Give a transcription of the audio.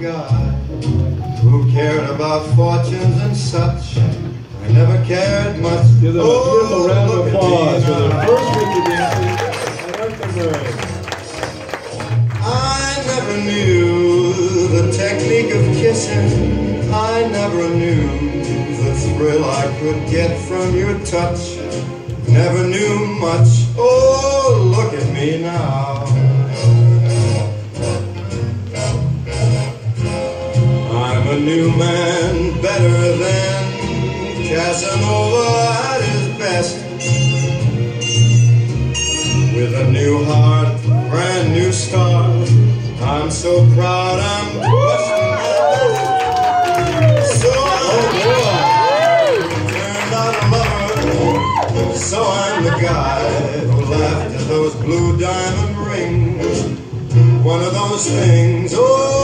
Guy who cared about fortunes and such. Give them a beautiful Oh, round of applause for their now. first Ricky dancing at Earthenberg. I never knew the technique of kissing. I never knew the thrill I could get from your touch. Never knew much. Oh, look at me now. I'm a new man, better than Casanova Brand new start. I'm so proud I'm So I'm turned out a lover. So I'm the guy who at those blue diamond rings. One of those things. Oh,